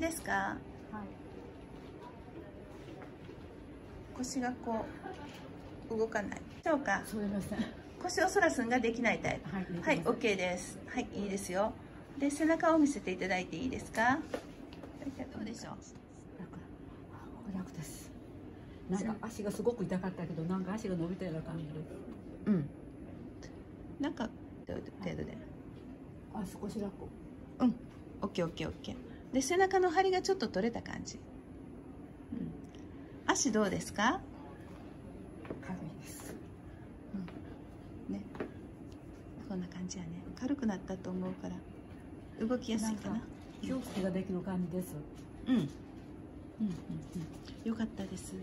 ですか？はい。腰がこう動かない。でしょうか腰を反らすんができないタイプ。はいはい、OK です。はい、いいですよ。で、背中を見せていただいていいですか？どうでしょう？楽ですなんか足がすごく痛かったけどなんか足が伸びたような感じで。すうん。なんか、程度で？あ少し楽うん。OK、OK、OK。で、背中の張りがちょっと取れた感じ。うん。足どうですか？軽いですね。こんな感じやね。軽くなったと思うから、動きやすいかな。気をつけができる感じですうん。うん、うん、うん。よかったです。